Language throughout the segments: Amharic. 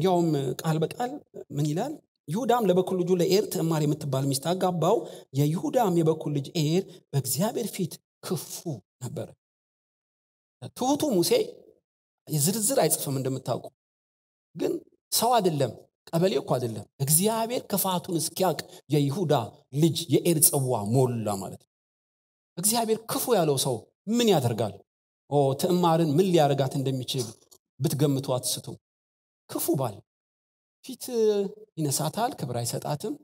እንዲያውም ቃል በቃል ምን ይላል? ይሁዳም ለበኩር ልጁ ለኤር ትዕማር የምትባል ሚስት አጋባው። የይሁዳም የበኩር ልጅ ኤር በእግዚአብሔር ፊት ክፉ ነበረ ትሁቱ ሙሴ ዝርዝር አይጽፍም እንደምታውቁ ግን ሰው አይደለም ቀበሌ እኮ አይደለም። እግዚአብሔር ክፋቱን እስኪያቅ የይሁዳ ልጅ የኤር ጽዋ ሞላ ማለት ነው። እግዚአብሔር ክፉ ያለው ሰው ምን ያደርጋል? ትዕማርን ምን ሊያደርጋት እንደሚችል ብትገምቱ አትስቱ ክፉ ባል። ፊት ይነሳታል ክብር አይሰጣትም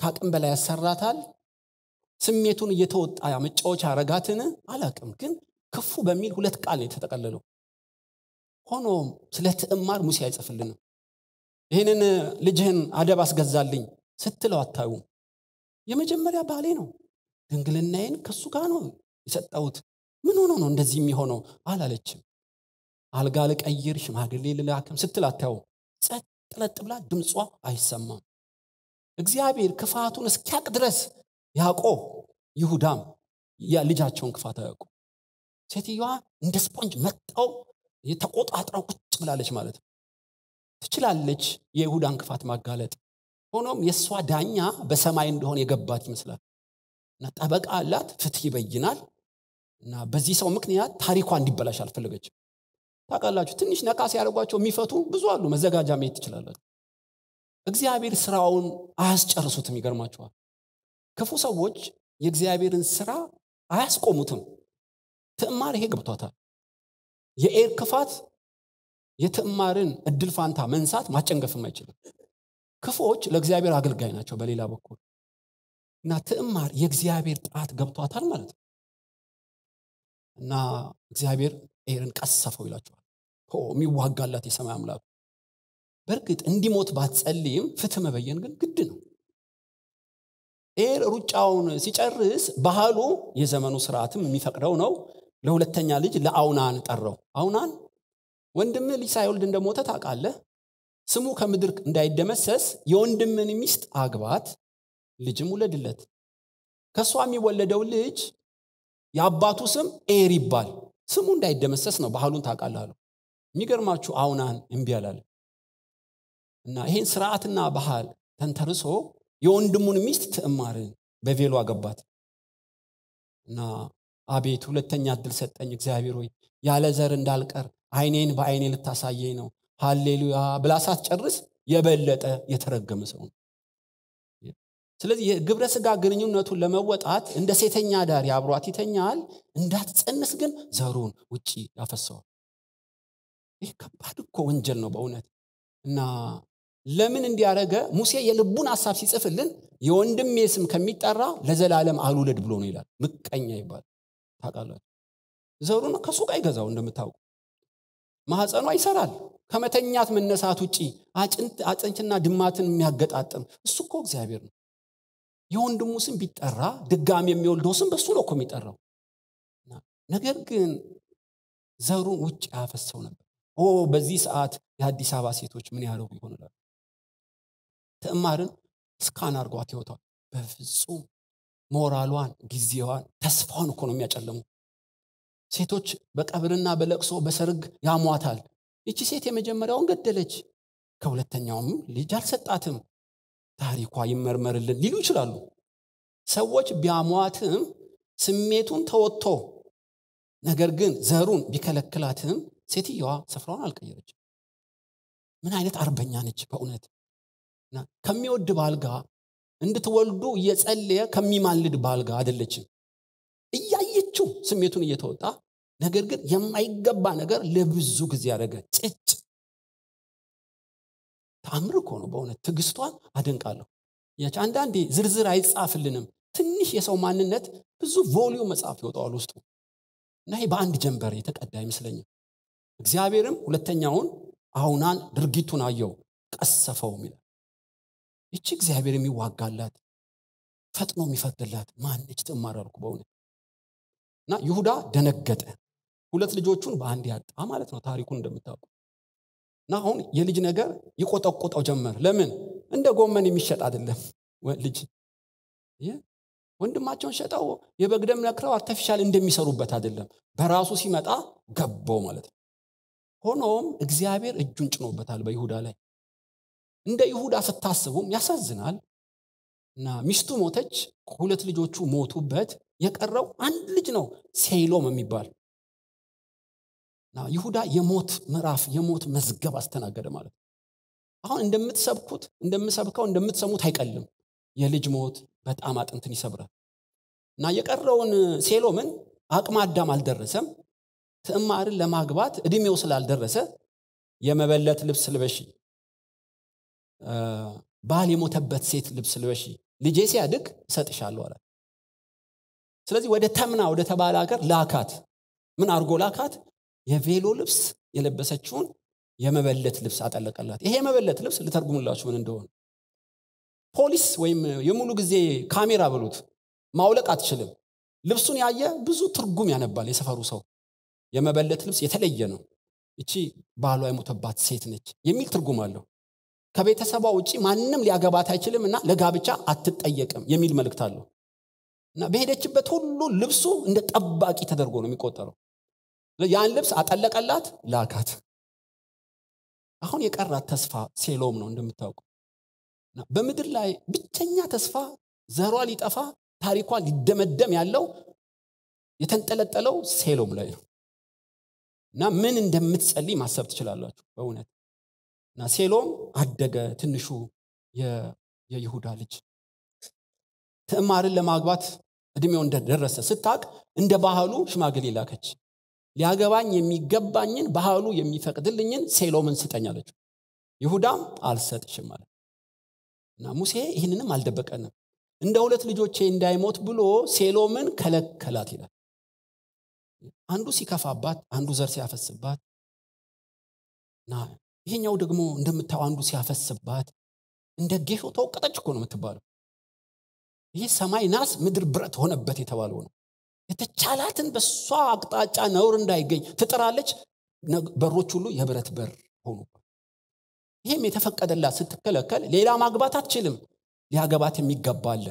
ከአቅም በላይ ያሰራታል። ስሜቱን እየተወጣ መጫወቻ ያረጋትን አላቅም ግን ክፉ በሚል ሁለት ቃል የተጠቀለለው። ሆኖም ስለ ትዕማር ሙሴ አይጽፍልንም። ይህንን ልጅህን አደብ አስገዛልኝ ስትለው አታዩም። የመጀመሪያ ባሌ ነው። ድንግልናዬን ከሱ ጋር ነው የሰጠሁት። ምን ሆኖ ነው እንደዚህ የሚሆነው አላለችም። አልጋ ልቀይር ሽማግሌ ልላክም ስትል አታዩም ጸጥ ጥለጥ ብላ ድምጿ አይሰማም። እግዚአብሔር ክፋቱን እስኪያቅ ድረስ ያዕቆብ ይሁዳም ልጃቸውን ክፋት አያውቁ ሴትዮዋ እንደ ስፖንጅ መጣው ተቆጣጥረው ቁጭ ብላለች ማለት ነው። ትችላለች የይሁዳን ክፋት ማጋለጥ። ሆኖም የእሷ ዳኛ በሰማይ እንደሆነ የገባት ይመስላል። እና ጠበቃ አላት ፍትህ ይበይናል። እና በዚህ ሰው ምክንያት ታሪኳ እንዲበላሽ አልፈለገችም ታውቃላችሁ ትንሽ ነቃ ሲያደርጓቸው የሚፈቱ ብዙ አሉ። መዘጋጃ መሄድ ትችላላችሁ። እግዚአብሔር ስራውን አያስጨርሱትም። ይገርማቸዋል ክፉ ሰዎች የእግዚአብሔርን ስራ አያስቆሙትም። ትዕማር ይሄ ገብቷታል። የኤር ክፋት የትዕማርን እድል ፋንታ መንሳት ማጨንገፍም አይችልም። ክፉዎች ለእግዚአብሔር አገልጋይ ናቸው በሌላ በኩል። እና ትዕማር የእግዚአብሔር ጣት ገብቷታል ማለት ነው። እና እግዚአብሔር ኤርን ቀሰፈው ይላቸዋል የሚዋጋላት የሰማይ አምላክ። በእርግጥ እንዲሞት ባትጸልይም ፍትህ መበየን ግን ግድ ነው። ኤር ሩጫውን ሲጨርስ ባህሉ የዘመኑ ስርዓትም የሚፈቅደው ነው። ለሁለተኛ ልጅ ለአውናን ጠራው። አውናን ወንድም ልጅ ሳይወልድ እንደሞተ ታውቃለህ? ስሙ ከምድር እንዳይደመሰስ የወንድምን ሚስት አግባት ልጅም ውለድለት። ከእሷ የሚወለደው ልጅ የአባቱ ስም ኤር ይባል። ስሙ እንዳይደመሰስ ነው ባህሉን ታውቃለህ የሚገርማችሁ አውናን እምቢ አላለ። እና ይህን ስርዓትና ባህል ተንተርሶ የወንድሙን ሚስት ትዕማርን በቬሎ አገባት። እና አቤት ሁለተኛ እድል ሰጠኝ እግዚአብሔር ሆይ ያለ ዘር እንዳልቀር አይኔን በአይኔ ልታሳየኝ ነው። ሃሌሉያ ብላ ሳትጨርስ የበለጠ የተረገመ ሰው ነው። ስለዚህ የግብረ ስጋ ግንኙነቱን ለመወጣት እንደ ሴተኛ ዳሪ አብሯት ይተኛል። እንዳትጸንስ ግን ዘሩን ውጪ ያፈሰዋል ይህ ከባድ እኮ ወንጀል ነው በእውነት። እና ለምን እንዲያደረገ ሙሴ የልቡን ሀሳብ ሲጽፍልን የወንድሜ ስም ከሚጠራ ለዘላለም አልውለድ ብሎ ነው ይላል። ምቀኛ ይባል ታውቃላችሁ? ዘሩን ከሱቅ አይገዛው እንደምታውቁ። ማህፀኗ ይሰራል። ከመተኛት መነሳት ውጪ አጥንትና ድማትን የሚያገጣጥም እሱ እኮ እግዚአብሔር ነው። የወንድሙ ስም ቢጠራ ድጋሚ የሚወልደው ስም በሱ ነው እኮ የሚጠራው። ነገር ግን ዘሩን ውጭ ያፈሰው ነበር ኦ በዚህ ሰዓት የአዲስ አበባ ሴቶች ምን ያደረጉ ይሆንላሉ ትዕማርን እስካን አርጓት ይወቷል በፍጹም ሞራሏን ጊዜዋን ተስፋውን እኮ ነው የሚያጨለሙ ሴቶች በቀብርና በለቅሶ በሰርግ ያሟታል። ይቺ ሴት የመጀመሪያውን ገደለች። ከሁለተኛውም ልጅ አልሰጣትም። ታሪኳ ይመርመርልን ሊሉ ይችላሉ። ሰዎች ቢያሟትም ስሜቱን ተወጥቶ ነገር ግን ዘሩን ቢከለክላትም ሴትየዋ ስፍራውን አልቀየረች ምን አይነት አርበኛ ነች በእውነት? ከሚወድ ባል ጋር እንድትወልዱ እየጸለየ ከሚማልድ ባል ጋር አደለችም እያየችው ስሜቱን እየተወጣ ነገር ግን የማይገባ ነገር ለብዙ ጊዜ ያደረገ ጭጭ። ተአምር እኮ ነው በእውነት ትዕግስቷን አደንቃለሁ። አንዳንዴ ዝርዝር አይጻፍልንም። ትንሽ የሰው ማንነት ብዙ ቮሊዩም መጽሐፍ ይወጣዋል ውስጡ። እና ይህ በአንድ ጀንበር የተቀዳ አይመስለኝም እግዚአብሔርም ሁለተኛውን አሁናን ድርጊቱን አየው ቀሰፈውም ይላል ይቺ እግዚአብሔር የሚዋጋላት ፈጥኖ የሚፈትላት ማነች? ትማረርኩ በእውነት። እና ይሁዳ ደነገጠ። ሁለት ልጆቹን በአንድ ያጣ ማለት ነው ታሪኩን እንደምታውቁ። እና አሁን የልጅ ነገር ይቆጠቆጠው ጀመር። ለምን? እንደ ጎመን የሚሸጥ አይደለም። ልጅ ወንድማቸውን ሸጠው የበግደም ነክረው አርተፊሻል እንደሚሰሩበት አይደለም። በራሱ ሲመጣ ገባው ማለት ነው ሆኖም እግዚአብሔር እጁን ጭኖበታል በይሁዳ ላይ። እንደ ይሁዳ ስታስቡም ያሳዝናል። እና ሚስቱ ሞተች ሁለት ልጆቹ ሞቱበት የቀረው አንድ ልጅ ነው ሴሎም የሚባል። እና ይሁዳ የሞት ምዕራፍ የሞት መዝገብ አስተናገደ ማለት አሁን እንደምትሰብኩት እንደምሰብከው እንደምትሰሙት አይቀልም። የልጅ ሞት በጣም አጥንትን ይሰብራል። እና የቀረውን ሴሎምን አቅመ አዳም አልደረሰም ትዕማርን ለማግባት እድሜው ስላልደረሰ የመበለት ልብስ ልበሺ። ባል የሞተበት ሴት ልብስ ልበሺ። ልጄ ሲያድግ እሰጥሻለሁ አላት። ስለዚህ ወደ ተምና ወደ ተባለ ሀገር ላካት። ምን አድርጎ ላካት? የቬሎ ልብስ የለበሰችውን የመበለት ልብስ አጠለቀላት። ይሄ የመበለት ልብስ ልተርጉምላችሁ ምን እንደሆነ። ፖሊስ ወይም የሙሉ ጊዜ ካሜራ ብሉት ማውለቅ አትችልም። ልብሱን ያየ ብዙ ትርጉም ያነባል የሰፈሩ ሰው የመበለት ልብስ የተለየ ነው። እቺ ባሏ የሞተባት ሴት ነች የሚል ትርጉም አለው። ከቤተሰቧ ውጭ ማንም ሊያገባት አይችልም እና ለጋብቻ አትጠየቅም የሚል መልእክት አለው። እና በሄደችበት ሁሉ ልብሱ እንደ ጠባቂ ተደርጎ ነው የሚቆጠረው። ያን ልብስ አጠለቀላት ላካት። አሁን የቀራት ተስፋ ሴሎም ነው እንደምታውቁ በምድር ላይ ብቸኛ ተስፋ ዘሯ ሊጠፋ ታሪኳ ሊደመደም ያለው የተንጠለጠለው ሴሎም ላይ ነው እና ምን እንደምትጸልይ ማሰብ ትችላላችሁ በእውነት። እና ሴሎም አደገ ትንሹ የይሁዳ ልጅ። ትዕማርን ለማግባት እድሜው እንደደረሰ ስታቅ እንደ ባህሉ ሽማግሌ ላከች። ሊያገባኝ የሚገባኝን ባህሉ የሚፈቅድልኝን ሴሎምን ስጠኝ አለችው ይሁዳም አልሰጥሽም ማለት እና ሙሴ ይህንንም አልደበቀንም። እንደ ሁለት ልጆቼ እንዳይሞት ብሎ ሴሎምን ከለከላት ይላል አንዱ ሲከፋባት አንዱ ዘር ሲያፈስባት እና ይሄኛው ደግሞ እንደምታው አንዱ ሲያፈስባት እንደ ጌሾ ተወቀጠች እኮ ነው የምትባለው። ይህ ሰማይ ናስ ምድር ብረት ሆነበት የተባለው ነው። የተቻላትን በእሷ አቅጣጫ ነውር እንዳይገኝ ትጥራለች። በሮች ሁሉ የብረት በር ሆኑባት ይህም የተፈቀደላት ስትከለከል ሌላ ማግባት አትችልም። ሊያገባት የሚገባለ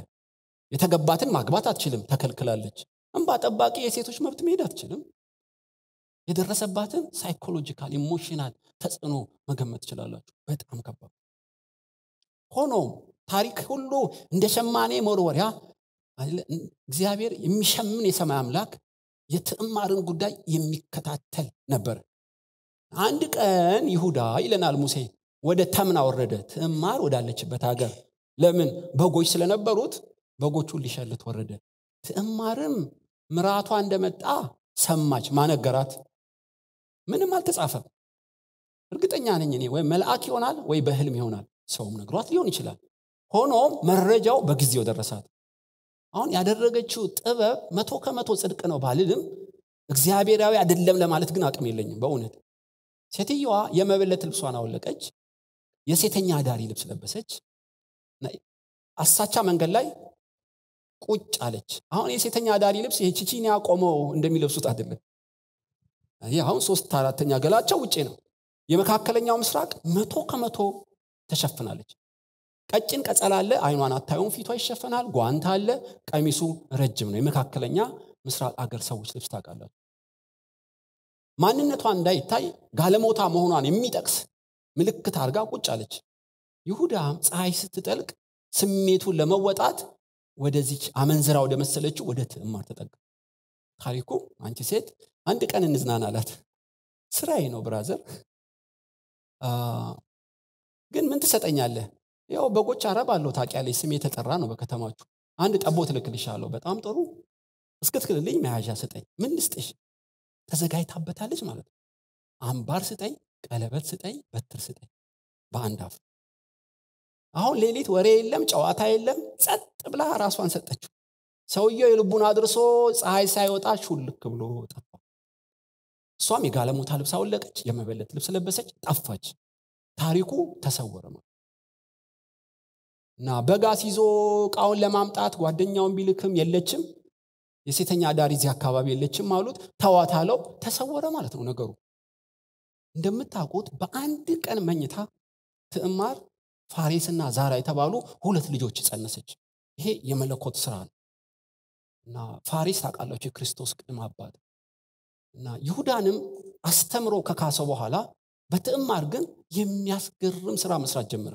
የተገባትን ማግባት አትችልም። ተከልክላለች እንባ ጠባቂ የሴቶች መብት መሄድ አትችልም። የደረሰባትን psychological emotional ተጽዕኖ መገመት ትችላላችሁ። በጣም ከባድ። ሆኖም ታሪክ ሁሉ እንደ ሸማኔ መወርወሪያ እግዚአብሔር የሚሸምን የሰማይ አምላክ የትዕማርን ጉዳይ የሚከታተል ነበር። አንድ ቀን ይሁዳ ይለናል ሙሴ ወደ ተምና ወረደ። ትዕማር ወዳለችበት ሀገር ለምን? በጎች ስለነበሩት በጎቹን ሊሸልት ወረደ። ትዕማርም ምራቷ እንደመጣ ሰማች ማነገራት። ምንም አልተጻፈም። እርግጠኛ ነኝ እኔ ወይ መልአክ ይሆናል ወይ በህልም ይሆናል። ሰውም ነግሯት ሊሆን ይችላል። ሆኖም መረጃው በጊዜው ደረሳት። አሁን ያደረገችው ጥበብ መቶ ከመቶ ጽድቅ ነው ባልልም እግዚአብሔራዊ አይደለም ለማለት ግን አቅም የለኝም በእውነት። ሴትየዋ የመበለት ልብሷን አወለቀች የሴተኛ አዳሪ ልብስ ለበሰች። አሳቻ መንገድ ላይ ቁጭ አለች። አሁን የሴተኛ አዳሪ ልብስ ይሄ ቺቺኒያ ቆመው እንደሚለብሱት አይደለም። ይህ አሁን ሶስት አራተኛ ገላቸው ውጭ ነው። የመካከለኛው ምስራቅ መቶ ከመቶ ተሸፍናለች። ቀጭን ቀጸል አለ አይኗን አታዩም ፊቷ ይሸፈናል ጓንት አለ ቀሚሱ ረጅም ነው። የመካከለኛ ምስራቅ አገር ሰዎች ልብስ ታውቃላችሁ? ማንነቷ እንዳይታይ ጋለሞታ መሆኗን የሚጠቅስ ምልክት አድርጋ ቁጭ አለች። ይሁዳም ፀሐይ ስትጠልቅ ስሜቱን ለመወጣት ወደዚች አመንዝራ ወደ መሰለችው ወደ ትዕማር ተጠጋ። ታሪኩ አንቺ ሴት አንድ ቀን እንዝናና አላት። ስራዬ ነው ብራዘር። ግን ምን ትሰጠኛለህ? ያው በጎች አረብ አለው ታውቂያለሽ ስም የተጠራ ነው በከተማችሁ። አንድ ጠቦት እልክልሻለሁ በጣም ጥሩ። እስክትክልልኝ መያዣ ስጠኝ። ምን ልስጥሽ? ተዘጋጅታበታለች ማለት ነው። አምባር ስጠኝ ቀለበት ስጠኝ በትር ስጠኝ። በአንድ አፍ አሁን ሌሊት ወሬ የለም ጨዋታ የለም ጸጥ ብላ ራሷን ሰጠችው። ሰውየው የልቡን አድርሶ ፀሐይ ሳይወጣ ሹልክ ብሎ ጠፋ። እሷም የጋለሞታ ልብስ አወለቀች የመበለት ልብስ ለበሰች ጠፋች። ታሪኩ ተሰወረ ነው። እና በጋስ ይዞ እቃውን ለማምጣት ጓደኛውን ቢልክም የለችም የሴተኛ አዳሪ እዚህ አካባቢ የለችም አሉት። ተዋት ተሰወረ ማለት ነው ነገሩ። እንደምታውቁት በአንድ ቀን መኝታ ትዕማር ፋሬስና ዛራ የተባሉ ሁለት ልጆች ጸነሰች። ይሄ የመለኮት ስራ ነው። እና ፋሬስ ታውቃላችሁ የክርስቶስ ቅድም አባት። እና ይሁዳንም አስተምሮ ከካሰው በኋላ በትዕማር ግን የሚያስገርም ስራ መስራት ጀመረ።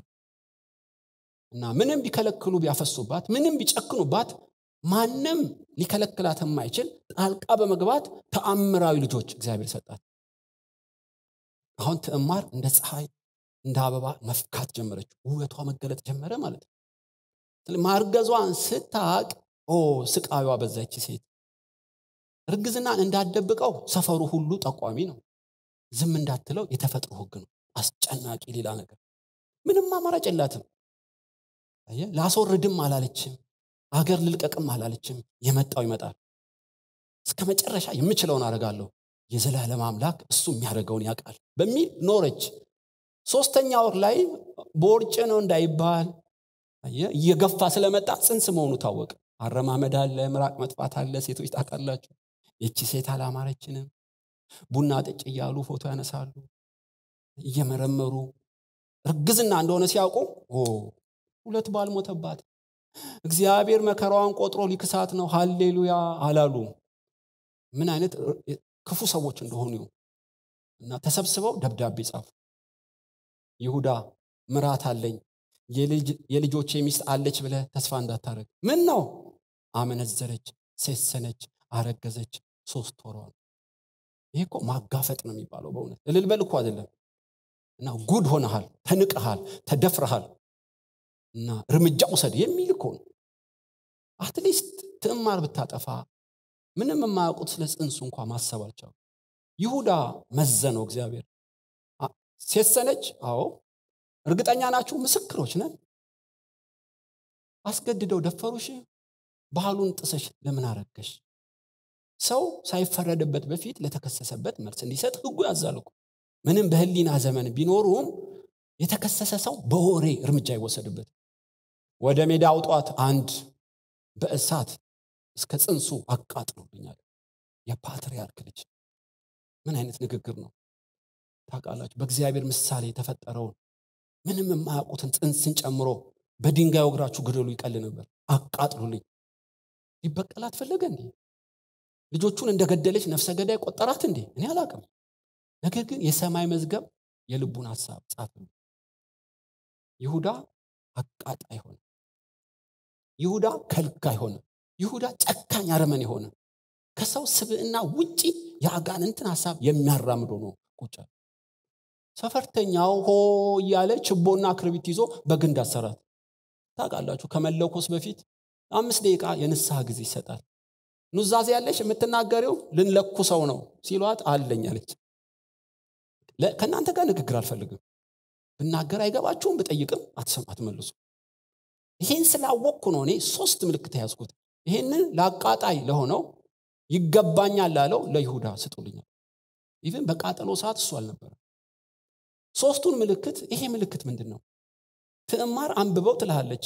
እና ምንም ቢከለክሉ ቢያፈሱባት ምንም ቢጨክኑባት ማንም ሊከለክላት የማይችል ጣልቃ በመግባት ተአምራዊ ልጆች እግዚአብሔር ሰጣት። አሁን ትዕማር እንደ ፀሐይ እንደ አበባ መፍካት ጀመረች። ውበቷ መገለጥ ጀመረ ማለት ነው። ማርገዟን ስታቅ ኦ ስቃዩዋ በዛች ሴት! እርግዝናን እንዳደብቀው ሰፈሩ ሁሉ ጠቋሚ ነው። ዝም እንዳትለው የተፈጥሮ ህግ ነው። አስጨናቂ ሌላ ነገር! ምንም አማራጭ የላትም። ላስወርድም አላለችም። አገር ልልቀቅም አላለችም። የመጣው ይመጣል። እስከ መጨረሻ የምችለውን አደርጋለሁ። የዘላለም አምላክ እሱ የሚያደርገውን ያውቃል በሚል ኖረች ሶስተኛ ወር ላይ በወርጭ ነው እንዳይባል እየገፋ ስለመጣ ጽንስ መሆኑ ታወቀ። አረማመድ አለ ምራቅ መጥፋት አለ ሴቶች ታውቃላችሁ። ይቺ ሴት አላማረችንም። ቡና ጥጭ እያሉ ፎቶ ያነሳሉ። እየመረመሩ እርግዝና እንደሆነ ሲያውቁ ሁለት ባል ሞተባት። እግዚአብሔር መከራዋን ቆጥሮ ሊክሳት ነው ሃሌሉያ አላሉ። ምን አይነት ክፉ ሰዎች እንደሆኑ እና ተሰብስበው ደብዳቤ ጻፉ ይሁዳ ምራት አለኝ የልጆቼ ሚስት አለች ብለ ተስፋ እንዳታረግ ምን ነው አመነዘረች ሴሰነች አረገዘች ሶስት ወሯ ይሄ እኮ ማጋፈጥ ነው የሚባለው በእውነት። እልል በል እኮ አይደለም። እና ጉድ ሆነሃል ተንቀሃል ተደፍረሃል እና እርምጃ ውሰድ የሚል እኮ ነው። at least ትዕማር ብታጠፋ ምንም የማያውቁት ስለ ጽንሱ እንኳ ማሰብ አልቻሉ ይሁዳ መዘነው እግዚአብሔር ሴሰነች አዎ። እርግጠኛ ናችሁ? ምስክሮች ነን። አስገድደው ደፈሩሽ? ባህሉን ጥሰሽ ለምን አረገሽ? ሰው ሳይፈረድበት በፊት ለተከሰሰበት መልስ እንዲሰጥ ህጉ ያዛል ምንም በህሊና ዘመን ቢኖሩም የተከሰሰ ሰው በወሬ እርምጃ ይወሰድበት። ወደ ሜዳ አውጧት አንድ በእሳት እስከ ጽንሱ አቃጥሎብኛል። የፓትርያርክ ልጅ። ምን አይነት ንግግር ነው ታውቃላችሁ? በእግዚአብሔር ምሳሌ የተፈጠረውን ምንም የማያውቁትን ጽንስን ጨምሮ በድንጋይ ወግራችሁ ግደሉ ይቀል ነበር። አቃጥሉልኝ። ሊበቀላት ፈለገ እንዴ? ልጆቹን እንደገደለች ነፍሰ ገዳይ ቆጠራት እንዴ? እኔ አላቅም ነገር ግን የሰማይ መዝገብ የልቡን ሀሳብ ጻፍ ይሁዳ አቃጣይ ሆነ። ይሁዳ ከልካይ ሆነ። ይሁዳ ጨካኝ አረመን የሆነ ከሰው ስብዕና ውጪ የአጋንንትን ሀሳብ የሚያራምዶ ነው ቁጭ ሰፈርተኛው ሆ እያለ ችቦና ክርቢት ይዞ በግንድ አሰራት። ታውቃላችሁ ከመለኮስ በፊት አምስት ደቂቃ የንስሐ ጊዜ ይሰጣል። ኑዛዜ ያለሽ የምትናገሪው ልንለኩ ሰው ነው ሲሏት አለኝ አለች። ከእናንተ ጋር ንግግር አልፈልግም። ብናገር አይገባችሁም ብጠይቅም አትመልሱ። ይሄን ስላወቅኩ ነው እኔ ሶስት ምልክት ያዝኩት ይሄንን ለአቃጣይ ለሆነው ይገባኛል ላለው ለይሁዳ ስጡልኛል even በቃጠሎ ሰዓት እሱ አልነበረ ሶስቱን ምልክት ይሄ ምልክት ምንድን ነው ትዕማር አንብበው ትልሃለች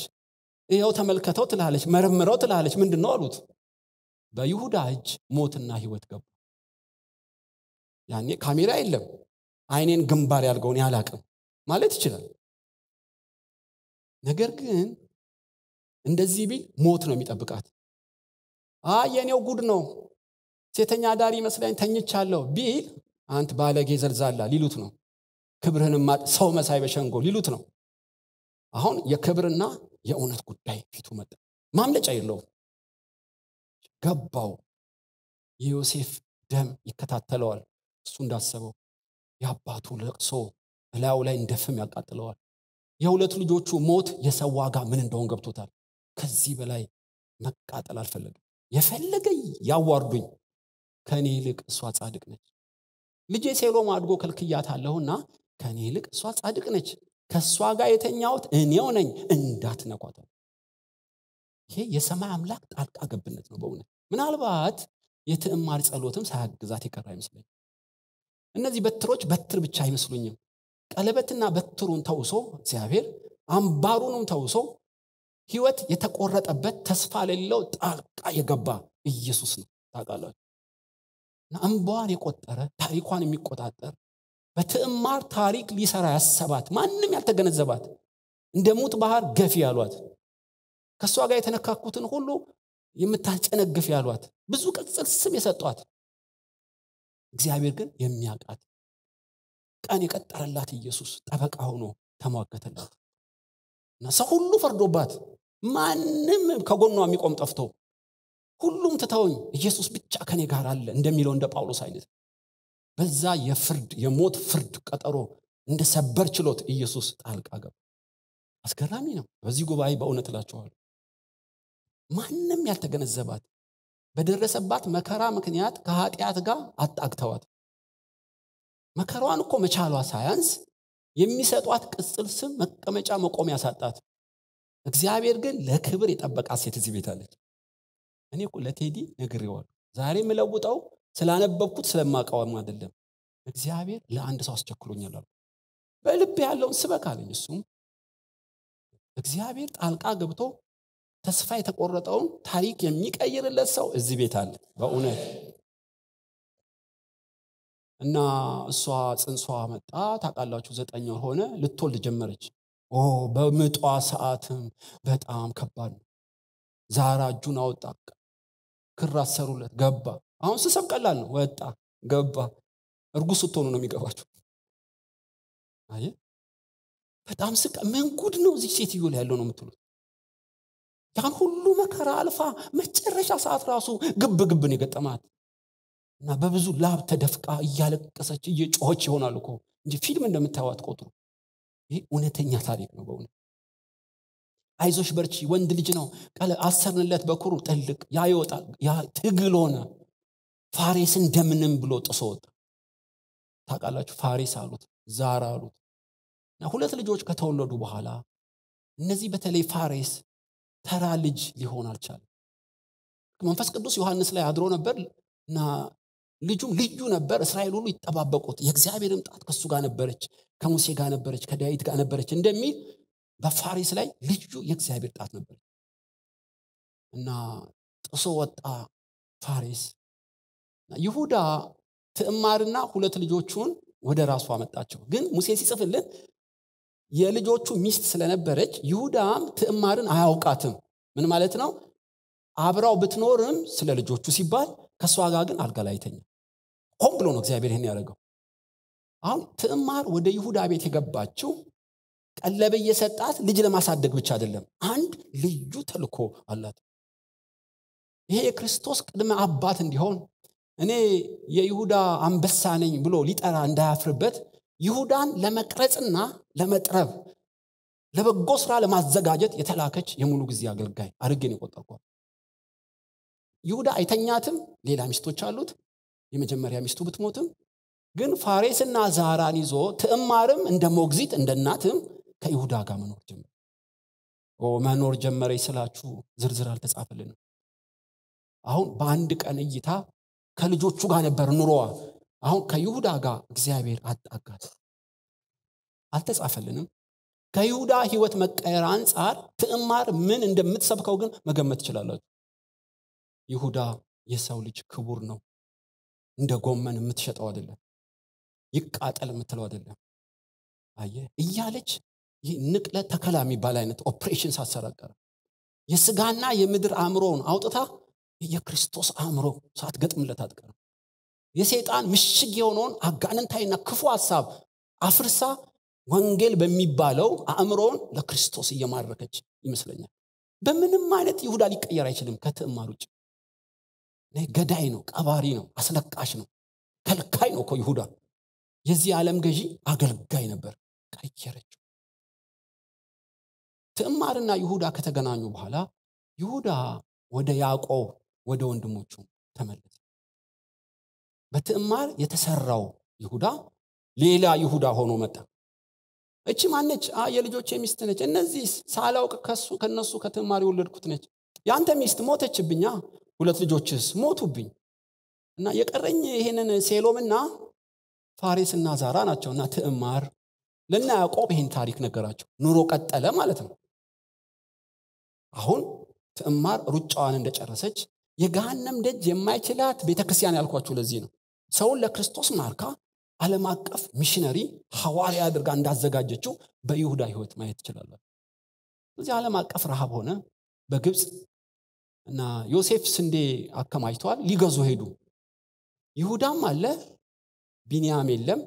ይኸው ተመልከተው ትልሃለች መርምረው ትልሃለች። ምንድን ነው አሉት? በይሁዳ እጅ ሞትና ህይወት ገቡ። ያኔ ካሜራ የለም። አይኔን ግንባር ያርገው አላውቅም ማለት ይችላል። ነገር ግን እንደዚህ ቢል ሞት ነው የሚጠብቃት። አ የኔው ጉድ ነው ሴተኛ ዳሪ መስላኝ ተኝቻለሁ ቢል አንት ባለጌ ዘልዛላ ሊሉት ነው ክብርህንማ ሰው መሳይ በሸንጎ ሊሉት ነው። አሁን የክብርና የእውነት ጉዳይ ፊቱ መጣ። ማምለጫ የለውም። ገባው። የዮሴፍ ደም ይከታተለዋል። እሱ እንዳሰበው የአባቱ ለቅሶ እላዩ ላይ እንደ ፍም ያቃጥለዋል። የሁለት ልጆቹ ሞት የሰው ዋጋ ምን እንደሆን ገብቶታል። ከዚህ በላይ መቃጠል አልፈለግም የፈለገ ያዋርዱኝ። ከእኔ ይልቅ እሷ ጻድቅ ነች። ልጄ ሴሎም አድጎ ከልክያት አለሁና ከእኔ ይልቅ እሷ ጻድቅ ነች። ከእሷ ጋር የተኛሁት እኔው ነኝ። እንዳትነኳታል ይሄ የሰማይ አምላክ ጣልቃ ገብነት ነው በእውነት። ምናልባት የትዕማር ጸሎትም ሳያግዛት የቀረ አይመስለኝ እነዚህ በትሮች በትር ብቻ አይመስሉኝም። ቀለበትና በትሩን ተውሶ እግዚአብሔር አምባሩንም ተውሶ ህይወት የተቆረጠበት ተስፋ ሌለው ጣልቃ የገባ ኢየሱስ ነው። ታውቃላችሁ? እና የቆጠረ ታሪኳን የሚቆጣጠር በትዕማር ታሪክ ሊሰራ ያሰባት ማንም ያልተገነዘባት እንደ ሙት ባህር ገፊ ያሏት ከእሷ ጋር የተነካኩትን ሁሉ የምታስጨነግፍ ያሏት ብዙ ቅጽል ስም የሰጧት እግዚአብሔር ግን የሚያውቃት ቀን የቀጠረላት ኢየሱስ ጠበቃ ሆኖ ተሟገተላት። እና ሰው ሁሉ ፈርዶባት ማንም ከጎኗ የሚቆም ጠፍቶ ሁሉም ትተውኝ ኢየሱስ ብቻ ከኔ ጋር አለ እንደሚለው እንደ ጳውሎስ አይነት በዛ የፍርድ የሞት ፍርድ ቀጠሮ እንደ ሰበር ችሎት ኢየሱስ ጣልቃ ገባ። አስገራሚ ነው። በዚህ ጉባኤ በእውነት እላችኋለሁ። ማንም ያልተገነዘባት በደረሰባት መከራ ምክንያት ከኃጢአት ጋር አጣግተዋት መከራዋን እኮ መቻሏ ሳያንስ የሚሰጧት ቅጽል ስም መቀመጫ መቆም ያሳጣት እግዚአብሔር ግን ለክብር የጠበቃት ሴት እዚህ ቤት አለች። እኔ ለቴዲ ነግሬዋለሁ። ዛሬ የምለውጠው ስላነበብኩት ስለማቃወም አይደለም። እግዚአብሔር ለአንድ ሰው አስቸክሎኛል አሉ በልብ ያለውን ስበክ እሱም እግዚአብሔር ጣልቃ ገብቶ ተስፋ የተቆረጠውን ታሪክ የሚቀይርለት ሰው እዚህ ቤት አለ በእውነት። እና እሷ ጽንሷ መጣ ታውቃላችሁ ዘጠኝ ወር ሆነ ልትወልድ ጀመረች። በምጧ ሰዓትም በጣም ከባድ ነው። ዛራ እጁን አወጣ ክር አሰሩለት ገባ አሁን ስሰብ ቀላል ነው። ወጣ ገባ እርጉዝ ስትሆኑ ነው የሚገባችሁ። አየ በጣም ስቃ ምን ጉድ ነው እዚህ ሴትዮ ላይ ያለው ነው የምትሉት? ያን ሁሉ መከራ አልፋ መጨረሻ ሰዓት ራሱ ግብ ግብን የገጠማት። እና በብዙ ላብ ተደፍቃ እያለቀሰች እየጮኸች ይሆናል እኮ እንጂ ፊልም እንደምታዩት ቆጥሩ ይህ እውነተኛ ታሪክ ነው በእውነት። አይዞሽ በርቺ ወንድ ልጅ ነው ቀለ አሰርንለት በኩሩ ጥልቅ ያ ይወጣል ያ ትግል ሆነ ፋሬስ እንደምንም ብሎ ጥሶ ወጣ። ታውቃላችሁ ፋሬስ አሉት ዛራ አሉት። እና ሁለት ልጆች ከተወለዱ በኋላ እነዚህ በተለይ ፋሬስ ተራ ልጅ ሊሆን አልቻለም። መንፈስ ቅዱስ ዮሐንስ ላይ አድሮ ነበር እና ልጁም ልዩ ነበር። እስራኤል ሁሉ ይጠባበቁት የእግዚአብሔርም ጣት ከሱ ጋር ነበረች ከሙሴ ጋር ነበረች ከዳዊት ጋር ነበረች እንደሚል በፋሬስ ላይ ልዩ የእግዚአብሔር ጣት ነበረች እና ጥሶ ወጣ ፋሪስ ይሁዳ ትዕማርና ሁለት ልጆቹን ወደ ራሱ አመጣቸው። ግን ሙሴ ሲጽፍልን የልጆቹ ሚስት ስለነበረች ይሁዳም ትዕማርን አያውቃትም። ምን ማለት ነው? አብራው ብትኖርም ስለ ልጆቹ ሲባል ከእሷ ጋር ግን አልጋ ላይ አይተኛም ሆን ብሎ ነው እግዚአብሔር ይህን ያደረገው። አሁን ትዕማር ወደ ይሁዳ ቤት የገባችው ቀለበ እየሰጣት ልጅ ለማሳደግ ብቻ አይደለም አንድ ልዩ ተልኮ አላት። ይሄ የክርስቶስ ቅድመ አባት እንዲሆን እኔ የይሁዳ አንበሳ ነኝ ብሎ ሊጠራ እንዳያፍርበት ይሁዳን ለመቅረጽና ለመጥረብ ለበጎ ስራ ለማዘጋጀት የተላከች የሙሉ ጊዜ አገልጋይ አድርጌን የቆጠርኳል ይሁዳ አይተኛትም ሌላ ሚስቶች አሉት የመጀመሪያ ሚስቱ ብትሞትም ግን ፋሬስና ዛራን ይዞ ትዕማርም እንደ ሞግዚት እንደ እናትም ከይሁዳ ጋር መኖር ጀመረ። መኖር ጀመረ ስላችሁ ዝርዝር አልተጻፈልንም። አሁን በአንድ ቀን እይታ ከልጆቹ ጋር ነበር ኑሮዋ። አሁን ከይሁዳ ጋር እግዚአብሔር አጣጋት። አልተጻፈልንም። ከይሁዳ ህይወት መቀየር አንጻር ትዕማር ምን እንደምትሰብከው ግን መገመት ትችላላችሁ። ይሁዳ የሰው ልጅ ክቡር ነው። እንደ ጎመን የምትሸጠው አይደለም። ይቃጠል የምትለው አይደለም። አየ እያለች ንቅለ ተከላ የሚባል አይነት ኦፕሬሽን ሳሰራቀረ የስጋና የምድር አእምሮውን አውጥታ የክርስቶስ አእምሮ ሳትገጥምለት አትቀርም። የሰይጣን ምሽግ የሆነውን አጋንንታይና ክፉ ሀሳብ አፍርሳ ወንጌል በሚባለው አእምሮውን ለክርስቶስ እየማረከች ይመስለኛል። በምንም አይነት ይሁዳ ሊቀየር አይችልም ከትዕማር ውጭ። ገዳይ ነው ቀባሪ ነው አስለቃሽ ነው ከልካይ ነው እኮ ይሁዳ። የዚህ ዓለም ገዢ አገልጋይ ነበር ቀየረችው። ትዕማርና ይሁዳ ከተገናኙ በኋላ ይሁዳ ወደ ያዕቆብ ወደ ወንድሞቹ ተመለሰ። በትዕማር የተሰራው ይሁዳ ሌላ ይሁዳ ሆኖ መጣ። እቺ ማነች የልጆች ሚስት ነች። እነዚህ ሳላውቅ ከነሱ ከትዕማር የወለድኩት ነች። የአንተ ሚስት ሞተችብኛ ሁለት ልጆችስ ሞቱብኝ። እና የቀረኝ ይህንን ሴሎምና ፋሬስና ዛራ ናቸው። እና ትዕማር ለና ያዕቆብ ይህን ታሪክ ነገራቸው። ኑሮ ቀጠለ ማለት ነው። አሁን ትዕማር ሩጫዋን እንደጨረሰች የገሃነም ደጅ የማይችላት ቤተክርስቲያን ያልኳችሁ ለዚህ ነው። ሰውን ለክርስቶስ ማርካ ዓለም አቀፍ ሚሽነሪ ሐዋርያ አድርጋ እንዳዘጋጀችው በይሁዳ ህይወት ማየት ትችላላችሁ እዚህ ዓለም አቀፍ ረሃብ ሆነ በግብፅ እና ዮሴፍ ስንዴ አከማችተዋል ሊገዙ ሄዱ። ይሁዳም አለ ቢንያም የለም።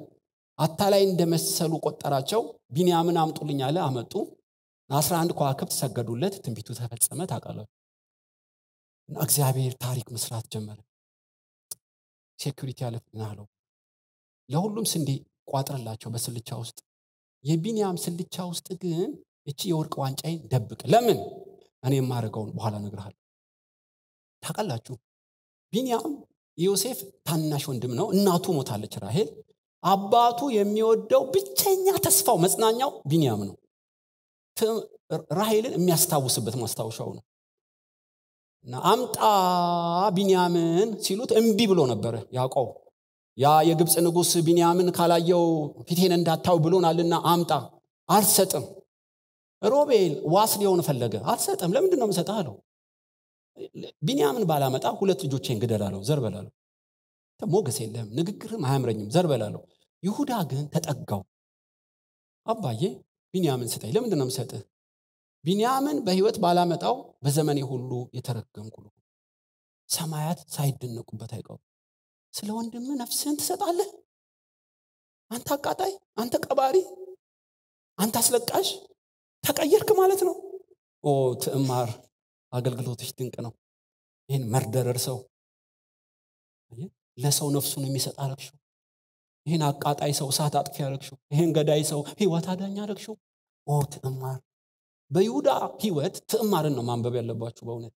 አታላይ እንደመሰሉ ቆጠራቸው ቢንያምን አምጡልኝ አለ አመጡ። አስራ አንድ ከዋክብት ሰገዱለት ትንቢቱ ተፈጸመ ታውቃላችሁ እና እግዚአብሔር ታሪክ መስራት ጀመረ። security አለው። ለሁሉም ስንዴ ቋጥርላቸው በስልቻ ውስጥ። የቢንያም ስልቻ ውስጥ ግን እቺ የወርቅ ዋንጫዬን ደብቅ። ለምን? እኔ የማደርገውን በኋላ እነግርሃለሁ። ታውቃላችሁ? ቢንያም የዮሴፍ ታናሽ ወንድም ነው። እናቱ ሞታለች ራሄል አባቱ የሚወደው ብቸኛ ተስፋው መጽናኛው ቢንያም ነው። ራሄልን የሚያስታውስበት ማስታወሻው ነው እና አምጣ ቢንያምን ሲሉት እምቢ ብሎ ነበረ ያዕቆብ። ያ የግብፅ ንጉሥ ቢንያምን ካላየው ፊቴን እንዳታው ብሎናልና አምጣ አልሰጥም። ሮቤል ዋስ ሊሆን ፈለገ። አልሰጥም ለምንድን ነው ምሰጠህ አለው። ቢንያምን ባላመጣ ሁለት ልጆቼን ግደል አለው ሞገስ የለም ንግግርም አያምረኝም ዘር በላለሁ ይሁዳ ግን ተጠጋው። አባዬ ቢንያምን ስጠኝ ለምንድን ነው ምሰጥህ ቢንያምን በህይወት ባላመጣው በዘመኔ ሁሉ የተረገምኩ ሰማያት ሳይደነቁበት አይቀሩ ስለ ወንድም ነፍስህን ትሰጣለህ? አንተ አቃጣይ አንተ ቀባሪ አንተ አስለቃሽ ተቀየርክ ማለት ነው። ኦ ትዕማር አገልግሎቶች ድንቅ ነው። ይህን መርደረር ሰው ለሰው ነፍሱን የሚሰጥ አረግሽው። ይህን አቃጣይ ሰው እሳት አጥፊ አረግሽው። ይህን ገዳይ ሰው ህይወት አዳኝ አረግሽው። ኦ ትዕማር በይሁዳ ህይወት ትዕማርን ነው ማንበብ ያለባችሁ በእውነት።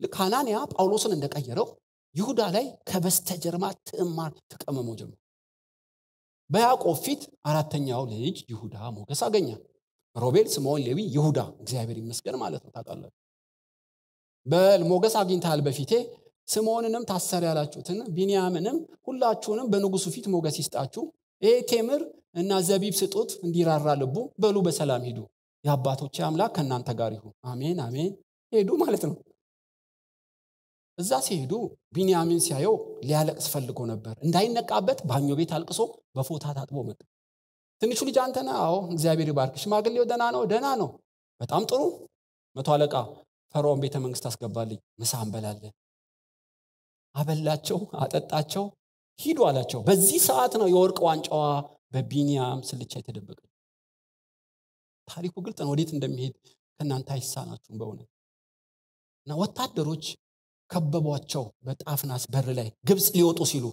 ልክ ሐናንያ ጳውሎስን እንደቀየረው ይሁዳ ላይ ከበስተጀርማ ትዕማር ተቀመመው ጀመር። በያዕቆብ ፊት አራተኛው ልጅ ይሁዳ ሞገስ አገኘ። ሮቤል ስምዖን ሌዊ ይሁዳ እግዚአብሔር ይመስገን ማለት ነው። ታውቃላችሁ? በል ሞገስ አግኝተሃል በፊቴ። ስምዖንንም ታሰር ያላችሁትን ቢንያምንም ሁላችሁንም በንጉሱ ፊት ሞገስ ይስጣችሁ። ይሄ ቴምር እና ዘቢብ ስጡት እንዲራራ ልቡ በሉ በሰላም ሂዱ የአባቶቼ አምላክ ከእናንተ ጋር ይሁን። አሜን አሜን። ሄዱ ማለት ነው። እዛ ሲሄዱ ቢንያሚን ሲያየው ሊያለቅስ ፈልጎ ነበር። እንዳይነቃበት ባኞ ቤት አልቅሶ በፎታ ታጥቦ መጣ። ትንሹ ልጅ አንተነ አዎ እግዚአብሔር ይባርክ ሽማግሌው ደና ነው? ደና ነው። በጣም ጥሩ። መቶ አለቃ ፈርዖን ቤተ መንግስት አስገባልኝ። ምሳ እንበላለን። አበላቸው አጠጣቸው ሂዱ አላቸው። በዚህ ሰዓት ነው የወርቅ ዋንጫዋ በቢንያም ስልቻ የተደበቀ ታሪኩ ግልጥ ነው። ወዴት እንደሚሄድ ከእናንተ አይሳናችሁም በእውነት። እና ወታደሮች ከበቧቸው በጣፍናስ በር ላይ ግብፅ ሊወጡ ሲሉ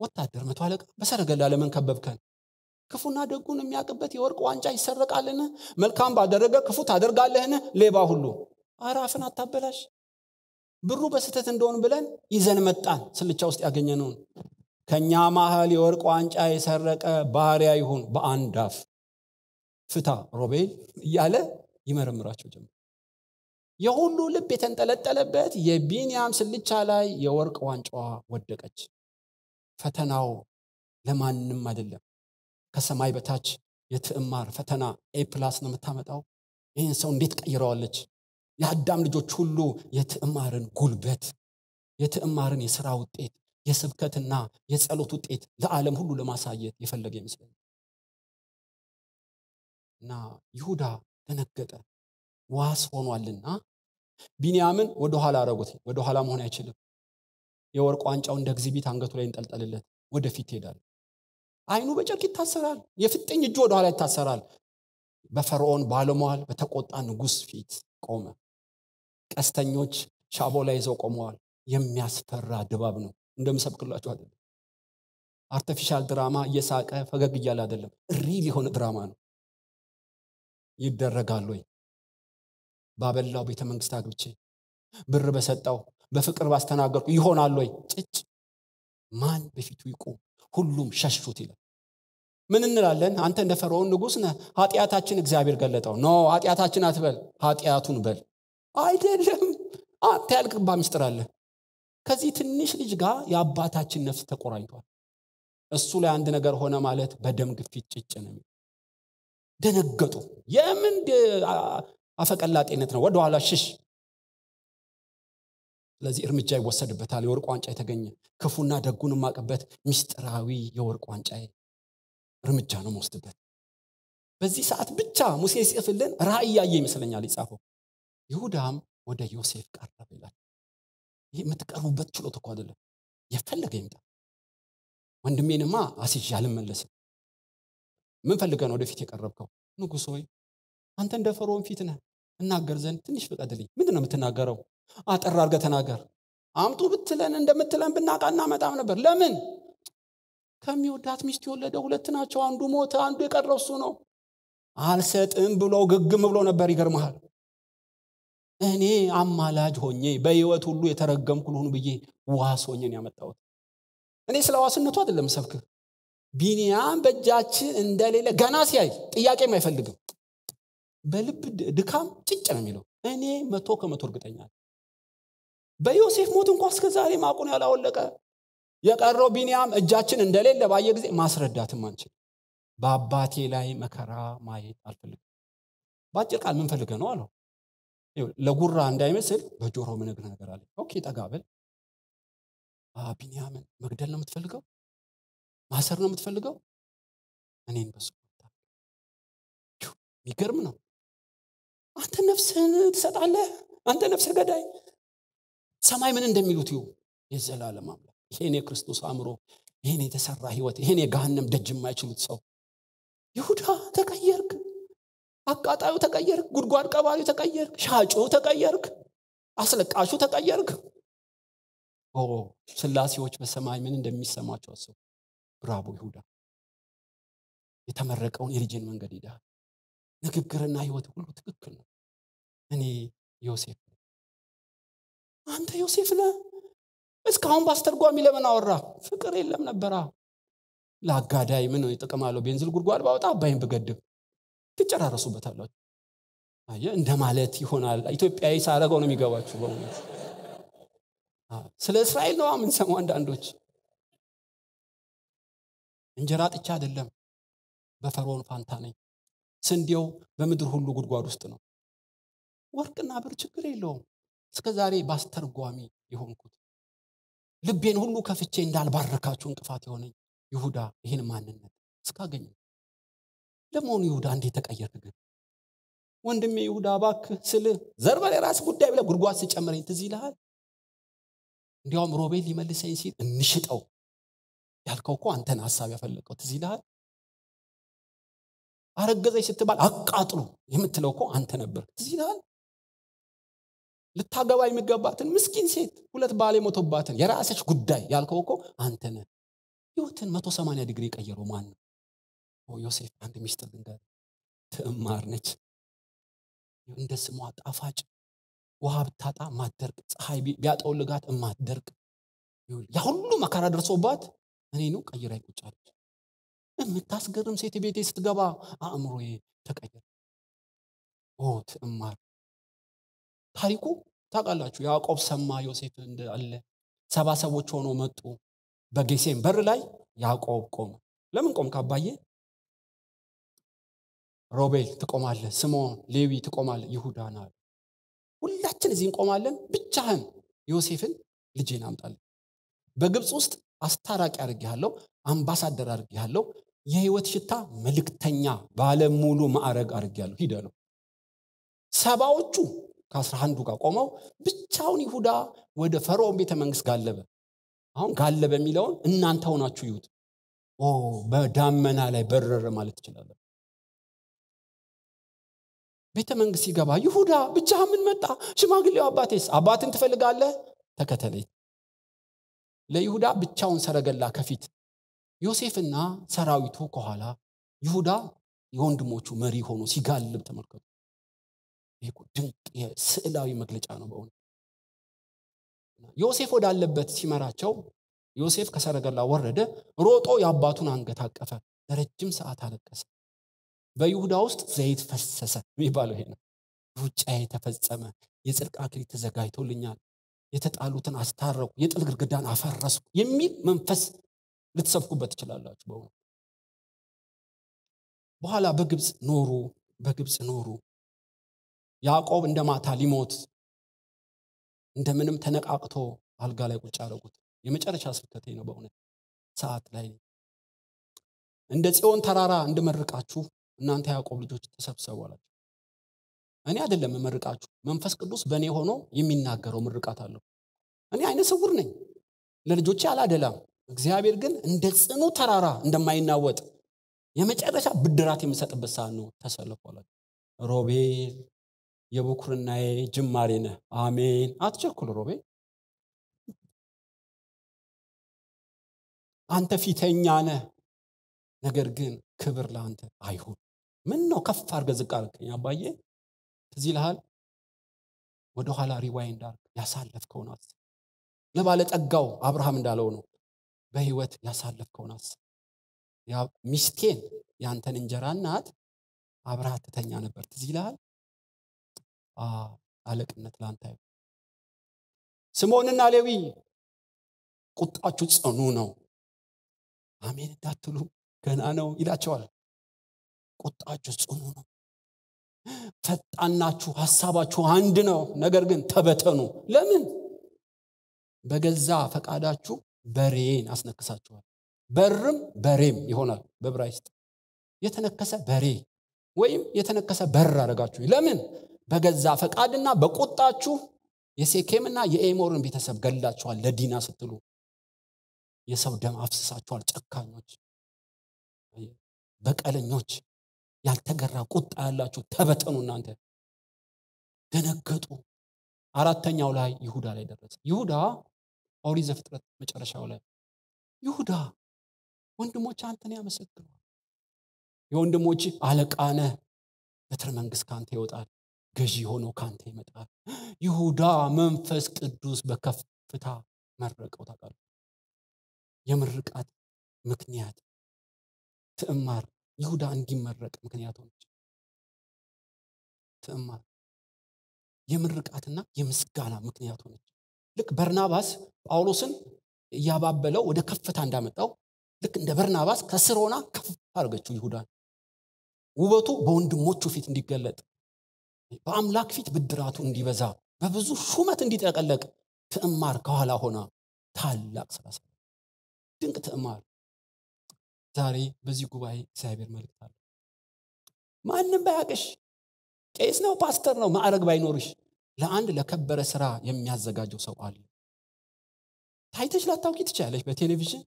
ወታደር መቶ አለቃ በሰረገላ ለምን ከበብከን? ክፉና ደጉን የሚያውቅበት የወርቅ ዋንጫ ይሰረቃልን? መልካም ባደረገ ክፉ ታደርጋለህን? ሌባ ሁሉ አራፍን አታበላሽ። ብሩ በስህተት እንደሆን ብለን ይዘን መጣን ስልቻ ውስጥ ያገኘነውን። ከእኛ ማህል የወርቅ ዋንጫ የሰረቀ ባሪያ ይሁን በአንድ አፍ ፍታ ሮቤል እያለ ይመረምራቸው ጀመር። የሁሉ ልብ የተንጠለጠለበት የቢንያም ስልቻ ላይ የወርቅ ዋንጫዋ ወደቀች። ፈተናው ለማንም አይደለም። ከሰማይ በታች የትዕማር ፈተና A plus ነው የምታመጣው። ይህን ሰው እንዴት ቀይረዋለች? የአዳም ልጆች ሁሉ የትዕማርን ጉልበት የትዕማርን የስራ ውጤት የስብከትና የጸሎት ውጤት ለዓለም ሁሉ ለማሳየት የፈለገ ይመስለኛል እና ይሁዳ ደነገጠ። ዋስ ሆኗልና ቢንያምን ወደኋላ አረጉት ወደኋላ መሆን አይችልም። የወርቅ ዋንጫው እንደ exhibit አንገቱ ላይ እንጠልጠልለት ወደፊት ትሄዳል አይኑ በጨርቅ ይታሰራል የፍጥኝ እጁ ወደኋላ ይታሰራል። በፈርዖን ባለመዋል በተቆጣ ንጉስ ፊት ቆመ። ቀስተኞች ሻሞላ ይዘው ቆመዋል። የሚያስፈራ ድባብ ነው። እንደምሰብክላችሁ አይደለም። artificial ድራማ እየሳቀ ፈገግ እያለ አይደለም። real የሆነ ድራማ ነው ይደረጋል ወይ? ባበላው ቤተ መንግስት አግብቼ ብር በሰጠው በፍቅር ባስተናገርኩ ይሆናል ወይ? ጭጭ! ማን በፊቱ ይቁም? ሁሉም ሸሹት ይላል። ምን እንላለን? አንተ እንደ ፈርዖን ንጉስ ነህ ኃጢአታችን እግዚአብሔር ገለጠው። ኖ ኃጢአታችን አትበል ኃጢአቱን በል። አይደለም! አንተ ያልቅባ ምስጥር አለ። ከዚህ ትንሽ ልጅ ጋር የአባታችን ነፍስ ተቆራኝቷል። እሱ ላይ አንድ ነገር ሆነ ማለት በደም ግፊት ጭጭ ነው ደነገጡ። የምን አፈቀላጤነት ነው? ወደኋላ ሽሽ። ስለዚህ እርምጃ ይወሰድበታል። የወርቅ ዋንጫ የተገኘ ክፉና ደጉን ማቅበት ሚስጥራዊ የወርቅ ዋንጫ እርምጃ ነው መወስድበት በዚህ ሰዓት ብቻ ሙሴ ሲጽፍልን ራእይ ያየ ይመስለኛል ይጻፈው ይሁዳም ወደ ዮሴፍ ቀረበ ይላል። ይህ የምትቀርቡበት ችሎት እኮ አይደለም። የፈለገ ይምጣ። ወንድሜንማ አስይዤ አልመለስም ምን ፈልገ ነው ወደፊት የቀረብከው? ንጉሥ ሆይ አንተ እንደ ፈርዖን ፊት ነህ። እናገር ዘንድ ትንሽ ፍቀድልኝ ምንድን ነው የምትናገረው? አጠር አድርገህ ተናገር። አምጡ ብትለን እንደምትለን ብናቃ እናመጣም ነበር። ለምን? ከሚወዳት ሚስት የወለደ ሁለት ናቸው። አንዱ ሞተ አንዱ የቀረው እሱ ነው። አልሰጥም ብሎ ግግም ብሎ ነበር። ይገርመሃል እኔ አማላጅ ሆኜ በህይወት ሁሉ የተረገምኩ ልሁን ብዬ ዋስ ሆኜን ያመጣሁት። እኔ ስለ ዋስነቱ አይደለም ሰብክ ቢንያም በእጃችን እንደሌለ ገና ሲያይ ጥያቄም አይፈልግም። በልብ ድካም ጭጭ ነው የሚለው። እኔ መቶ ከመቶ እርግጠኛ በዮሴፍ ሞት እንኳ እስከ ዛሬ ማቁን ያላወለቀ የቀረው ቢንያም እጃችን እንደሌለ ባየ ጊዜ ማስረዳትም አንችል በአባቴ ላይ መከራ ማየት አልፈልግም። በአጭር ቃል ምን ፈልገ ነው አለው። ለጉራ እንዳይመስል በጆሮ ምነግር ነገር አለ okay ጠጋበል ቢንያምን መግደል ነው የምትፈልገው ማሰር ነው የምትፈልገው? እኔን በሱ የሚገርም ነው። አንተ ነፍስህን ትሰጣለህ? አንተ ነፍሰ ገዳይ? ሰማይ ምን እንደሚሉት ይሁ የዘላለም አምላክ ይሄን የክርስቶስ አእምሮ ይሄን የተሰራ ህይወት ይሄን የገሃነም ደጅ የማይችሉት ሰው። ይሁዳ ተቀየርክ። አቃጣዩ ተቀየርክ። ጉድጓድ ቀባሪው ተቀየርክ። ሻጩ ተቀየርክ። አስለቃሹ ተቀየርክ። ስላሴዎች በሰማይ ምን እንደሚሰማቸው አስቡ ብራቦ ይሁዳ። የተመረቀውን የልጅን መንገድ ሄዳል ንግግርና ህይወት ሁሉ ትክክል ነው። እኔ ዮሴፍ አንተ ዮሴፍ ነ እስካሁን በአስተርጓሚ ለምን አወራ ፍቅር የለም ነበራ ለአጋዳይ ምን ጥቅም አለው? ቤንዝል ጉድጓድ ባወጣ አባይን ብገድብ ትጨራረሱበታላችሁ። አየ እንደ ይሆናል። ኢትዮጵያዊ ሳረገው ነው የሚገባችሁ በእውነት። ስለ እስራኤል ነው የምንሰማው አንዳንዶች እንጀራ ጥቻ አይደለም በፈርዖን ፋንታ ነኝ። ስንዴው በምድር ሁሉ ጉድጓድ ውስጥ ነው። ወርቅና ብር ችግር የለውም። እስከ ዛሬ ባስተርጓሚ የሆንኩት። ልቤን ሁሉ ከፍቼ እንዳልባረካችሁ እንቅፋት የሆነኝ ይሁዳ ይህን ማንነት እስካገኝ ለመሆኑ ይሁዳ እንዴት ተቀየርክ ግን? ወንድሜ ይሁዳ እባክህ ስል ዞር በል የራስ ጉዳይ ብለህ ጉድጓድ ስትጨምረኝ ትዝ ይልሃል? እንዲያውም ሮቤል ሊመልሰኝ ሲል እንሽጠው ያልከው እኮ አንተን ሀሳብ ያፈለቀው ትዝ ይልሃል? አረገዘች ስትባል አቃጥሉ የምትለው እኮ አንተ ነበር። ትዝ ይልሃል? ልታገባ የሚገባትን ምስኪን ሴት ሁለት ባል የሞቶባትን የራሰች ጉዳይ ያልከው እኮ አንተ ህይወትን መቶ ሰማንያ ዲግሪ የቀየረው ማን ዮሴፍ አንድ ሚስጥር ልንገር ትዕማር ነች። እንደ ስሟ ጣፋጭ ውሃ ብታጣ ማትደርቅ ፀሐይ ቢያጠውልጋት እማትደርቅ ያ ሁሉ መከራ ደርሶባት እኔኑ ቀይራ ይቁጫለች የምታስገርም ሴት ቤቴ ስትገባ አእምሮዬ ተቀየረ። ኦ ትዕማር! ታሪኩ ታውቃላችሁ ያዕቆብ ሰማ ዮሴፍ እንዳለ ሰባ ሰዎች ሆኖ መጡ። በጌሴም በር ላይ ያዕቆብ ቆመ። ለምን ቆም ካባዬ ሮቤል ትቆማለ ስምዖን ሌዊ ትቆማለ ይሁዳ ና ሁላችን እዚህ እንቆማለን ብቻህን ዮሴፍን ልጄን አምጣለን በግብፅ ውስጥ አስታራቂ አድርግ ያለው አምባሳደር አድርግ ያለው የህይወት ሽታ መልእክተኛ ባለሙሉ ማዕረግ አድርግ ያለው ሂደ ነው ሰባዎቹ ከአስራ አንዱ ጋር ቆመው ብቻውን ይሁዳ ወደ ፈርዖን ቤተ መንግስት ጋለበ። አሁን ጋለበ የሚለውን እናንተ ሆናችሁ ይሁት በዳመና ላይ በረረ ማለት ትችላለን ቤተ መንግስት ሲገባ ይሁዳ ብቻ ምን መጣ? ሽማግሌው አባቴስ አባትን ትፈልጋለህ? ተከተለኝ ለይሁዳ ብቻውን ሰረገላ ከፊት ዮሴፍና ሰራዊቱ ከኋላ ይሁዳ የወንድሞቹ መሪ ሆኖ ሲጋልብ ተመልከቱ። ድንቅ የስዕላዊ መግለጫ ነው በእውነት። ዮሴፍ ወዳለበት ሲመራቸው ዮሴፍ ከሰረገላ ወረደ ሮጦ የአባቱን አንገት አቀፈ ለረጅም ሰዓት አለቀሰ። በይሁዳ ውስጥ ዘይት ፈሰሰ የሚባለው ይሄ ነው። ሩጫዬ ተፈጸመ የጽድቅ አክሊል ተዘጋጅቶልኛል የተጣሉትን አስታረቁ የጥል ግድግዳን አፈረስኩ የሚል መንፈስ ልትሰብኩበት ትችላላችሁ በእውነት። በኋላ በግብፅ ኖሩ በግብፅ ኖሩ። ያዕቆብ እንደ ማታ ሊሞት እንደምንም ተነቃቅቶ አልጋ ላይ ቁጭ አደረጉት። የመጨረሻ ስብከቴ ነው በእውነት ሰዓት ላይ እንደ ጽዮን ተራራ እንድመርቃችሁ እናንተ ያዕቆብ ልጆች ተሰብሰቡ አላቸው እኔ አይደለም መርቃችሁ መንፈስ ቅዱስ በእኔ ሆኖ የሚናገረው ምርቃት አለው። እኔ አይነ ስውር ነኝ። ለልጆቼ አላደላም። እግዚአብሔር ግን እንደ ጽኑ ተራራ እንደማይናወጥ የመጨረሻ ብድራት የምሰጥበት ሰዓት ነው አላቸው ሮቤል የብኩርናዬ ጅማሬ ነህ። አሜን። አትቸኩል ሮቤል። አንተ ፊተኛ ነህ። ነገር ግን ክብር ለአንተ አይሁን። ምን ነው ከፍ አድርገህ ዝቅ አባዬ ትዝ ይልሃል? ወደኋላ rewind አድርግ ያሳለፍከውን አስብ። ለባለጠጋው አብርሃም እንዳለው ነው። በህይወት ያሳለፍከውን አስብ። ሚስቴን የአንተን እንጀራ እናት አብረሃ ትተኛ ነበር። ትዝ ይልሃል? አለቅነት ለአንተ ስምዖንና ሌዊ ቁጣችሁ ጽኑ ነው። አሜን እንዳትሉ ገና ነው ይላቸዋል። ቁጣችሁ ጽኑ ነው ፈጣናችሁ ሀሳባችሁ አንድ ነው ነገር ግን ተበተኑ። ለምን? በገዛ ፈቃዳችሁ በሬን አስነክሳችኋል። በርም በሬም ይሆናል በብራይስጥ የተነከሰ በሬ ወይም የተነከሰ በር አደረጋችሁ። ለምን? በገዛ ፈቃድና በቁጣችሁ የሴኬምና የኤሞርን ቤተሰብ ገላችኋል ለዲና ስትሉ። የሰው ደም አፍስሳችኋል ጨካኞች በቀለኞች ያልተገራ ቁጣ ያላችሁ ተበተኑ እናንተ። ደነገጡ። አራተኛው ላይ ይሁዳ ላይ ደረሰ። ይሁዳ ኦሪት ዘፍጥረት መጨረሻው ላይ ይሁዳ ወንድሞች አንተን ያመሰግነዋል። የወንድሞች አለቃ ነህ። በትረ መንግስት ካንተ ይወጣል ገዢ ሆነው ካንተ ይመጣል። ይሁዳ መንፈስ ቅዱስ በከፍታ መረቀው ታውቃሉ የምርቃት ምክንያት ትዕማር ይሁዳ እንዲመረቅ ምክንያት ሆነች። ትዕማር የምርቃትና የምስጋና ምክንያት ሆነች። ልክ በርናባስ ጳውሎስን እያባበለው ወደ ከፍታ እንዳመጣው ልክ እንደ በርናባስ ከስር ሆና ከፍ አድርገችው ይሁዳን። ውበቱ በወንድሞቹ ፊት እንዲገለጥ በአምላክ ፊት ብድራቱ እንዲበዛ በብዙ ሹመት እንዲጠቀለቅ ትዕማር ከኋላ ሆና ታላቅ ስራ ድንቅ ትዕማር ዛሬ በዚህ ጉባኤ እግዚአብሔር መልእክት አለ ማንም ባያቅሽ ቄስ ነው ፓስተር ነው ማዕረግ ባይኖርሽ ለአንድ ለከበረ ስራ የሚያዘጋጀው ሰው አለ። ታይተሽ ላታውቂ ትችላለሽ በቴሌቪዥን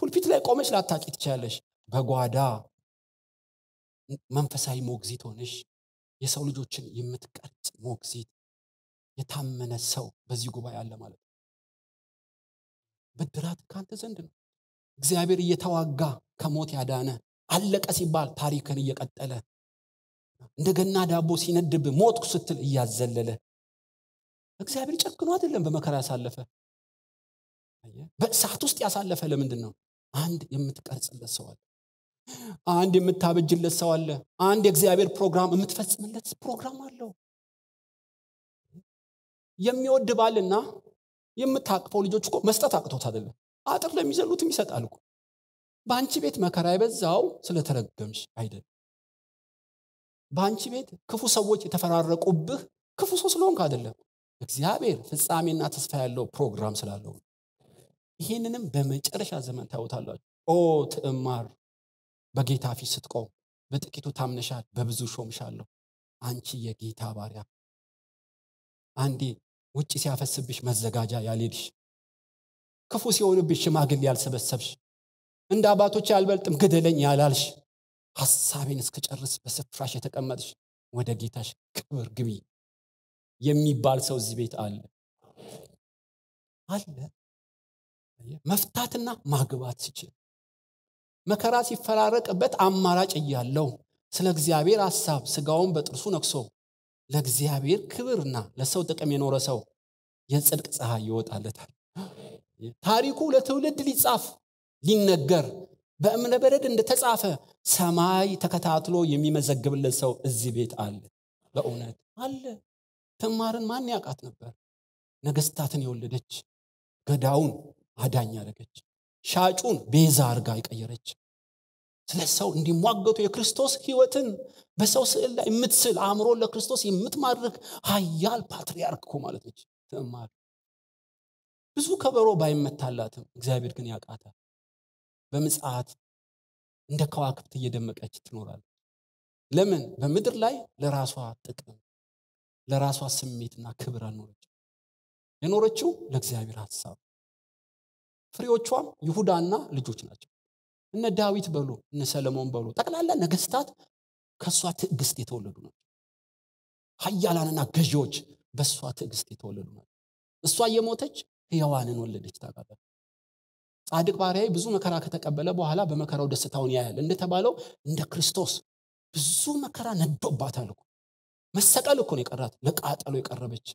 ፑልፒት ላይ ቆመች ላታቂ ትችላለሽ በጓዳ መንፈሳዊ ሞግዚት ሆነሽ የሰው ልጆችን የምትቀርጽ ሞግዚት የታመነ ሰው በዚህ ጉባኤ አለ ማለት ነው። ብድራት ካንተ ዘንድ ነው። እግዚአብሔር እየተዋጋ ከሞት ያዳነ አለቀ ሲባል ታሪክን እየቀጠለ እንደገና ዳቦ ሲነድብ ሞት ስትል እያዘለለ እግዚአብሔር ጨክኖ አይደለም በመከራ ያሳለፈ። በእሳት ውስጥ ያሳለፈ ለምንድን ነው? አንድ የምትቀርጽለት ሰው አለ አንድ የምታበጅለት ሰው አለ አንድ የእግዚአብሔር ፕሮግራም የምትፈጽምለት ፕሮግራም አለው። የሚወድ ባልና የምታቅፈው ልጆች እኮ መስጠት አቅቶት አይደለም አጥር ለሚዘሉትም ይሰጣል እኮ በአንቺ ቤት መከራ የበዛው ስለተረገምሽ አይደለም በአንቺ ቤት ክፉ ሰዎች የተፈራረቁብህ ክፉ ሰው ስለሆንክ አይደለም። እግዚአብሔር ፍጻሜና ተስፋ ያለው ፕሮግራም ስላለው ይህንንም በመጨረሻ ዘመን ታዩታላችሁ። ኦ ትዕማር! በጌታ ፊት ስትቆም በጥቂቱ ታምነሻል በብዙ ሾምሻለሁ። አንቺ የጌታ ባሪያ! አንዴ ውጭ ሲያፈስብሽ መዘጋጃ ያልሄድሽ ክፉ ሲሆንብሽ ሽማግሌ ያልሰበሰብሽ እንደ አባቶች ያልበልጥም ግደለኝ ያላልሽ ሐሳቤን እስክጨርስ በስፍራሽ የተቀመጥሽ ወደ ጌታሽ ክብር ግቢ የሚባል ሰው እዚህ ቤት አለ። አለ። መፍታትና ማግባት ሲችል መከራ ሲፈራረቅበት አማራጭ እያለው ስለ እግዚአብሔር ሐሳብ ስጋውን በጥርሱ ነክሶ ለእግዚአብሔር ክብርና ለሰው ጥቅም የኖረ ሰው የጽድቅ ፀሐይ ይወጣለታል። ታሪኩ ለትውልድ ሊጻፍ ሊነገር በእምነ በረድ እንደተጻፈ ሰማይ ተከታትሎ የሚመዘግብለት ሰው እዚህ ቤት አለ። በእውነት አለ። ትማርን ማን ያውቃት ነበር? ነገስታትን የወለደች ገዳውን አዳኝ ያደረገች ሻጩን ቤዛ አርጋ የቀየረች ስለ ሰው እንዲሟገቱ የክርስቶስ ህይወትን በሰው ስዕል ላይ የምትስል አእምሮን ለክርስቶስ የምትማድረግ ሀያል ፓትሪያርክ እኮ ማለት ነች። ትዕማር ብዙ ከበሮ ባይመታላትም እግዚአብሔር ግን ያውቃታል በምጽዓት እንደ ከዋክብት እየደመቀች ትኖራለች። ለምን? በምድር ላይ ለራሷ ጥቅም ለራሷ ስሜትና ክብር አልኖረች የኖረችው ለእግዚአብሔር ሀሳብ። ፍሬዎቿም ይሁዳና ልጆች ናቸው። እነ ዳዊት በሉ እነ ሰለሞን በሉ ጠቅላላ ነገስታት ከእሷ ትዕግስት የተወለዱ ናቸው። ሀያላንና ገዢዎች በእሷ ትዕግስት የተወለዱ ናቸው። እሷ እየሞተች ህያዋንን ወለደች ታውቃለህ ጻድቅ ባሪያዬ ብዙ መከራ ከተቀበለ በኋላ በመከራው ደስታውን ያያል። እንደተባለው እንደ ክርስቶስ ብዙ መከራ ነዶባታል እኮ መሰቀል እኮ ነው የቀራት ለቃጠሎ የቀረበች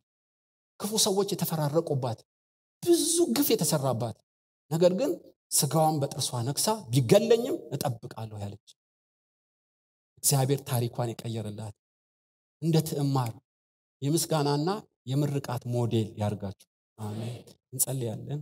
ክፉ ሰዎች የተፈራረቁባት ብዙ ግፍ የተሰራባት። ነገር ግን ስጋዋን በጥርሷ ነክሳ ቢገለኝም እጠብቃለሁ ያለች። እግዚአብሔር ታሪኳን የቀየረላት። እንደ ትዕማር የምስጋናና የምርቃት ሞዴል ያርጋችሁ። አሜን። እንጸልያለን